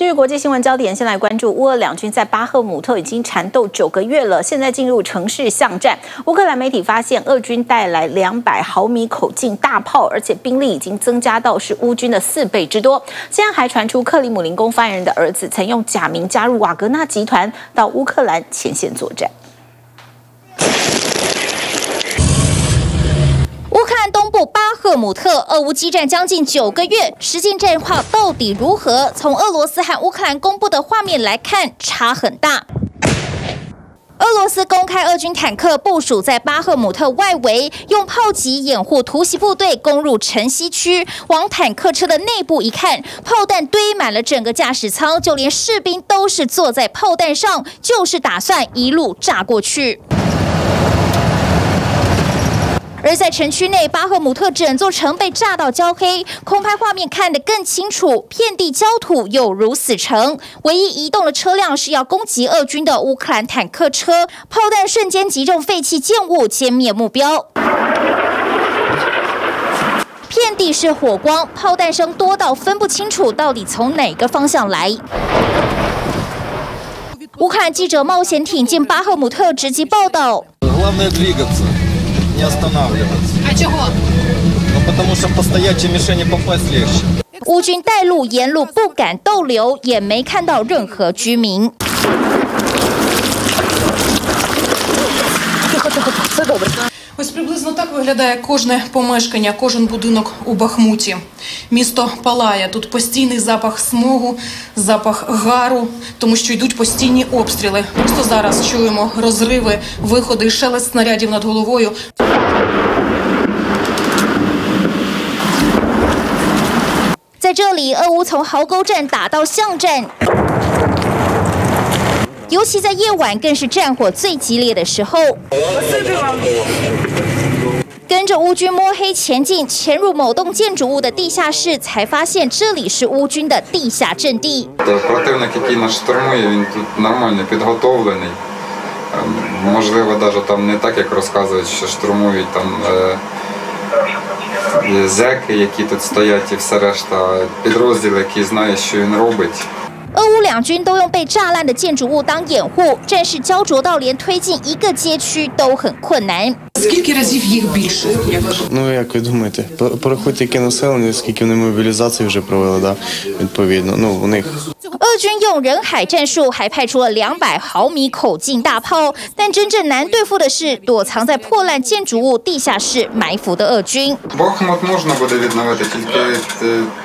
这是国际新闻焦点，先来关注乌俄两军在巴赫姆特已经缠斗九个月了，现在进入城市巷战。乌克兰媒体发现，俄军带来两百毫米口径大炮，而且兵力已经增加到是乌军的四倍之多。现在还传出克里姆林宫发言人的儿子曾用假名加入瓦格纳集团到乌克兰前线作战。赫姆特，俄乌激战将近九个月，实际战况到底如何？从俄罗斯和乌克兰公布的画面来看，差很大。俄罗斯公开俄军坦克部署在巴赫姆特外围，用炮击掩护突袭部队攻入城西区。往坦克车的内部一看，炮弹堆满了整个驾驶舱，就连士兵都是坐在炮弹上，就是打算一路炸过去。而在城区内，巴赫姆特整座城被炸到焦黑，空拍画面看得更清楚，遍地焦土，有如死城。唯一移动的车辆是要攻击俄军的乌克兰坦克车，炮弹瞬间击中废弃建物，歼灭目标。遍地是火光，炮弹声多到分不清楚到底从哪个方向来。乌克兰记者冒险挺进巴赫姆特，直击报道。乌军带路沿路不敢逗留，也没看到任何居民。Ось приблизно так виглядає кожне помешкання, кожен будинок у Бахмуті. Місто палає. Тут постійний запах смогу, запах гару, тому що йдуть постійні обстріли. Просто зараз чуємо розриви, виходи, шелест снарядів над головою. 在这里，俄乌从壕沟战打到巷战。 尤其在夜晚，更是战火最激烈的时候。跟着乌军摸黑前进，潜入某栋建筑物的地下室，才发现这里是乌军的地下阵地。Противник, який нас штурмує, він тут нормально підготовлений. Можливо, навіть там не так, як розказують, що штурмують там зеки, які тут стоять, і все решта. Підрозділ, який знає, що він робить. 俄乌两军都用被炸烂的建筑物当掩护，战事焦灼到连推进一个街区都很困难。Скільки разів їх більше? Ну як ви думаєте, порахуйте яке населення, скільки вони мобілізації вже провели, да? відповідно. Ну у них 俄军用人海战术，还派出了两百毫米口径大炮，但真正难对付的是躲藏在破烂建筑物地下室埋伏的俄军。Бахмут можна буде відновити, тільки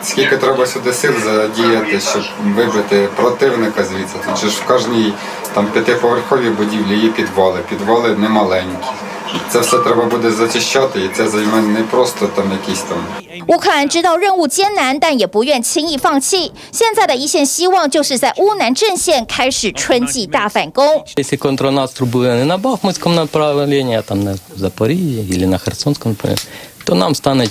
скільки треба сюди сил задіяти, щоб вибити противника звідси. Тут же ж в кожній там п'ятиповерховій будівлі є підвали, підвали немаленькі. Це все треба буде зачищати, і це займе не просто там якісь там. 乌克兰知道任务艰难，但也不愿轻易放弃。现在的一线希望就是在乌南阵线开始春季大反攻。Если контрнаступ буде не на Бахмутському направленні, а там на Запоріжжі або на Херсонському направленні, то нам стане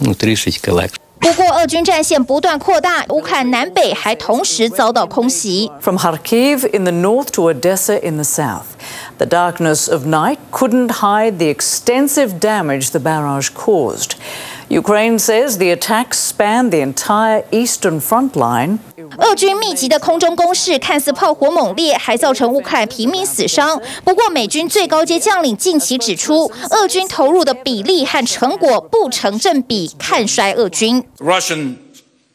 ну трішечки легше. 不过，俄军战线不断扩大，乌克兰南北还同时遭到空袭。From Kharkiv in the north to Odessa in the south, the darkness of night couldn't hide the extensive damage the barrage caused. Ukraine says the attacks spanned the entire eastern front line. 俄军密集的空中攻势看似炮火猛烈，还造成乌克兰平民死伤。不过，美军最高阶将领近期指出，俄军投入的比例和成果不成正比，看衰俄军。Russian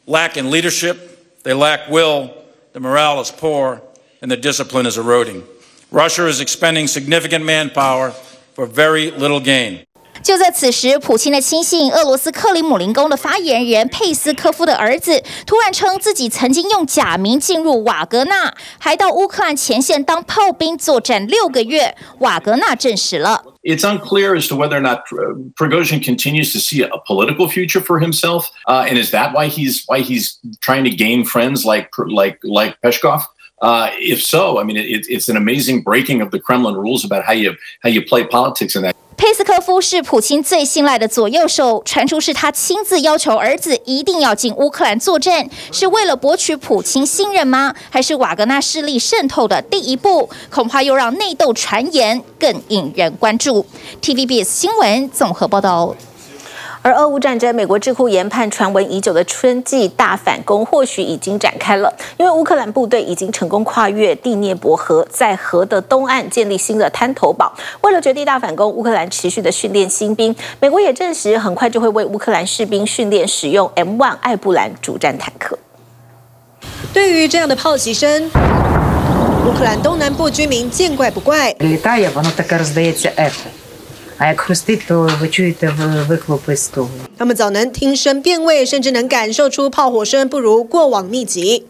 lack in leadership, they lack will, the morale is poor, and the discipline is eroding. Russia is expending significant manpower for very little gain. 就在此时，普京的亲信俄罗斯克里姆林宫的发言人佩斯科夫的儿子突然称自己曾经用假名进入瓦格纳，还到乌克兰前线当炮兵作战六个月。瓦格纳证实了。It's unclear as to whether or not Prigozhin continues to see a political future for himself, uh, and is that why he's why he's trying to gain friends like like like Peshkov? Uh, if so, I mean, it, it's an amazing breaking of the Kremlin rules about how you how you play politics in that. 佩斯科夫是普京最信赖的左右手，传出是他亲自要求儿子一定要进乌克兰作战，是为了博取普京信任吗？还是瓦格纳势力渗透的第一步？恐怕又让内斗传言更引人关注。TVBS 新闻综合报道。而俄乌战争，美国智库研判，传闻已久的春季大反攻或许已经展开了，因为乌克兰部队已经成功跨越第聂伯河，在河的东岸建立新的滩头堡。为了绝地大反攻，乌克兰持续的训练新兵。美国也证实，很快就会为乌克兰士兵训练使用 M1 艾布兰主战坦克。对于这样的炮击声，乌克兰东南部居民见怪不怪。他们早能听声辨位，甚至能感受出炮火声不如过往密集。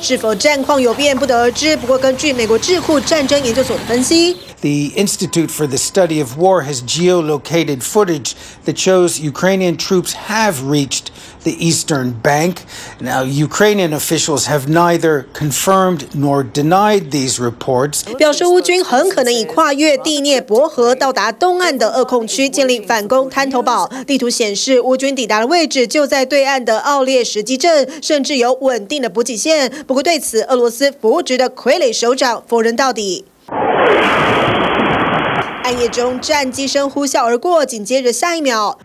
是否战况有变，不得而知。不过，根据美国智库战争研究所的分析，The Institute for the Study of War has geolocated footage that shows Ukrainian troops have reached the eastern bank. Now, Ukrainian officials have neither confirmed nor denied these reports. 表示乌军很可能已跨越第聂伯河，到达东岸的俄控区，建立反攻滩头堡。地图显示，乌军抵达的位置就在对岸的奥列什基镇，甚至有稳定的补给线。不过，对此俄罗斯扶植的傀儡首长否认到底。暗夜中，战机声呼啸而过，紧接着下一秒。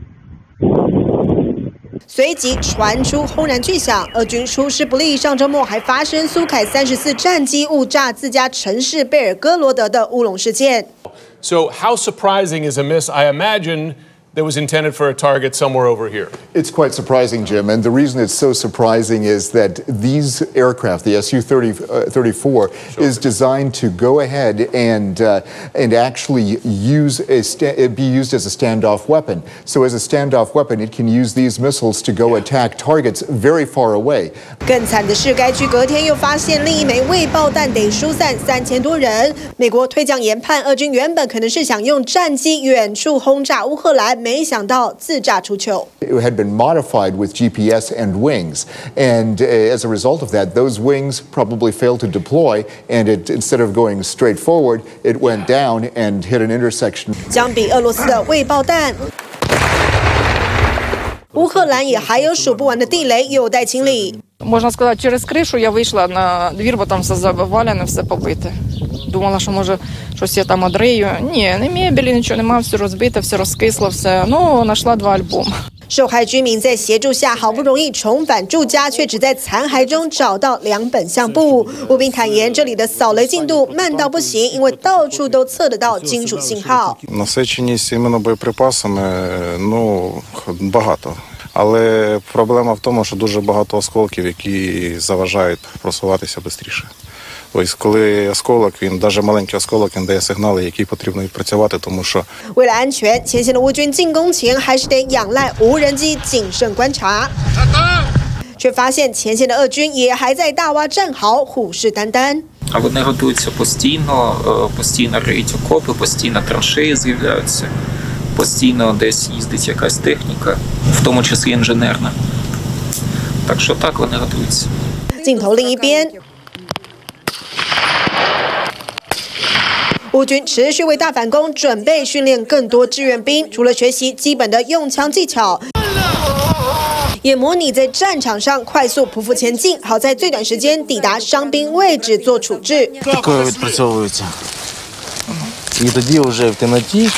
随即传出轰然巨响，俄军出师不利。上周末还发生苏凯三十四战机误炸自家城市贝尔哥罗德的乌龙事件。So how surprising is a miss? I imagine. that was intended for a target somewhere over here. It's quite surprising, Jim. And the reason it's so surprising is that these aircraft, the Su 34, sure. is designed to go ahead and uh, and actually use a be used as a standoff weapon. So as a standoff weapon, it can use these missiles to go yeah. attack targets very far away. 更惨的是，该区隔天又发现另一枚未爆弹得疏散三千多人。美国推将研判，俄军原本可能是想用战机远处轰炸乌克兰。 没想到自炸出球。It had been modified with GPS and wings, and uh, as a result of that, those wings probably failed to deploy, and it instead of going straight forward, it went down and hit an intersection. 相比俄罗斯的未爆弹。乌克兰也还有数不完的地雷有待清理。Можна сказати, через кришу я вийшла на двір, бо там все завалене, все побите. Думала, що може щось я там одрию. Ні, не мебелі, нічого нема, все розбите, все розкисло, все. Ну, знайшла два альбоми. 受害居民在协助下，好不容易重返住家，却只在残骸中找到两本相簿。吴斌坦言，这里的扫雷进度慢到不行，因为到处都测得到金属信号。Насиченість іменно боєприпасами, ну багато. Але проблема в тому, що дуже багато осколків, які заважають просуватися швидше. Ось коли осколок, він навіть маленький осколок, він дає сигнали, які потрібно відпрацювати, тому що 为了安全，前线的乌军进攻前还是得仰赖无人机谨慎观察，却发现前线的俄军也还在大挖战壕，虎视眈眈。А вони готуються постійно, постійно риють окопи, постійно траншеї з'являються, постійно десь їздить якась техніка, в тому числі інженерна. Так що так вони готуються. 镜头另一边。 乌军持续为大反攻准备训练更多志愿兵，除了学习基本的用枪技巧，也模拟在战场上快速匍匐前进，好在最短时间抵达伤兵位置做处置。Такое відпрацьовується. І тоді вже в темноті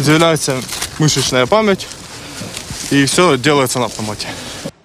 з'являється мишечна пам'ять, і все робиться на автоматі.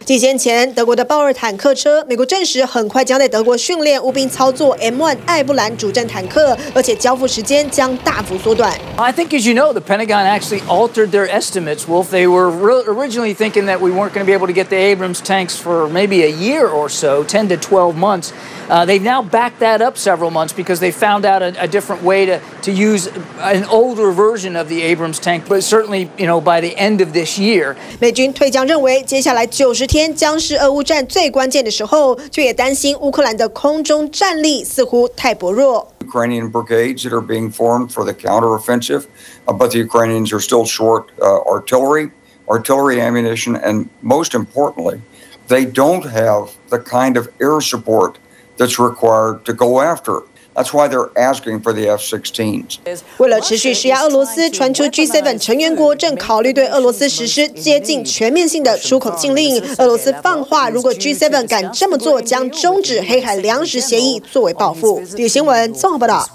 几天前，德国的豹二坦克车，美国证实很快将在德国训练乌兵操作 M1 艾布兰主战坦克，而且交付时间将大幅缩短。I think, as you know, the Pentagon actually altered their estimates. Wolf, they were originally thinking that we weren't going to be able to get the Abrams tanks for maybe a year or so, 10 to 12 months. Uh, they've now backed that up several months because they found out a, a, different way to, to use an older version of the Abrams tank. But certainly, you know, by the end of this year，美军退将认为，接下来九十 天将是俄乌战最关键的时候，却也担心乌克兰的空中战力似乎太薄弱。Ukrainian brigades that are being formed for the counteroffensive, uh, but the Ukrainians are still short uh, artillery, artillery ammunition, and most importantly, they don't have the kind of air support that's required to go after That's why they're asking for the F-16s. 为了持续施压俄罗斯，传出 G7 成员国正考虑对俄罗斯实施接近全面性的出口禁令。俄罗斯放话，如果 G7 敢这么做，将终止黑海粮食协议作为报复。第新闻综合报道。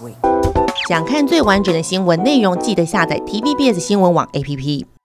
想看最完整的新闻内容，记得下载 TVBS 新闻网 APP。